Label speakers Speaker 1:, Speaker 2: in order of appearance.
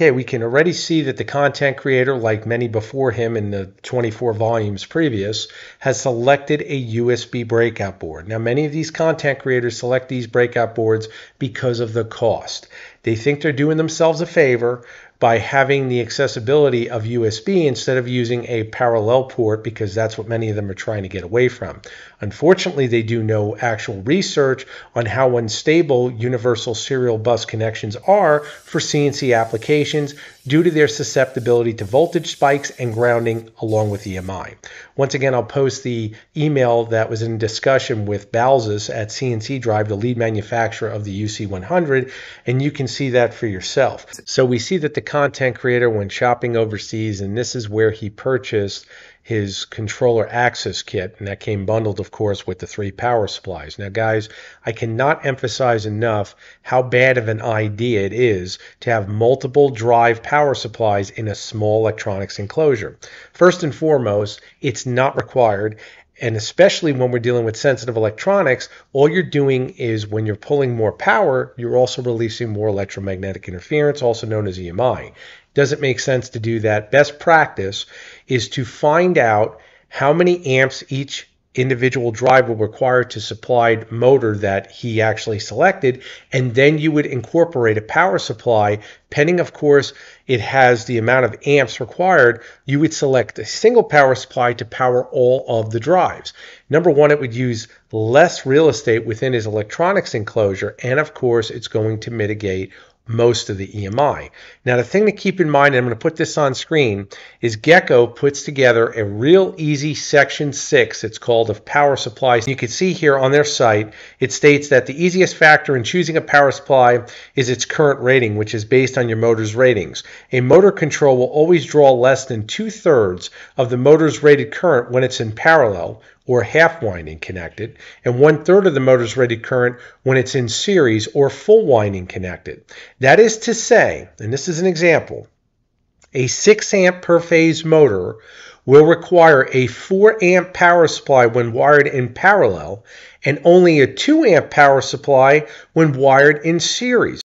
Speaker 1: Okay, we can already see that the content creator, like many before him in the 24 volumes previous, has selected a USB breakout board. Now, many of these content creators select these breakout boards because of the cost. They think they're doing themselves a favor by having the accessibility of USB instead of using a parallel port because that's what many of them are trying to get away from. Unfortunately, they do no actual research on how unstable universal serial bus connections are for CNC applications due to their susceptibility to voltage spikes and grounding along with EMI. Once again, I'll post the email that was in discussion with Balazs at CNC Drive, the lead manufacturer of the UC100, and you can see that for yourself. So we see that the content creator when shopping overseas, and this is where he purchased his controller access kit, and that came bundled, of course, with the three power supplies. Now, guys, I cannot emphasize enough how bad of an idea it is to have multiple drive power supplies in a small electronics enclosure. First and foremost, it's not required, and especially when we're dealing with sensitive electronics, all you're doing is when you're pulling more power, you're also releasing more electromagnetic interference, also known as EMI. Doesn't make sense to do that. Best practice is to find out how many amps each individual drive will require to supply motor that he actually selected and then you would incorporate a power supply. Pending of course it has the amount of amps required you would select a single power supply to power all of the drives. Number one it would use less real estate within his electronics enclosure and of course it's going to mitigate most of the EMI. Now, the thing to keep in mind, and I'm going to put this on screen, is Gecko puts together a real easy section six. It's called of power supplies. You can see here on their site, it states that the easiest factor in choosing a power supply is its current rating, which is based on your motor's ratings. A motor control will always draw less than two thirds of the motor's rated current when it's in parallel, or half winding connected, and one third of the motor's rated current when it's in series or full winding connected. That is to say, and this is an example, a 6 amp per phase motor will require a 4 amp power supply when wired in parallel and only a 2 amp power supply when wired in series.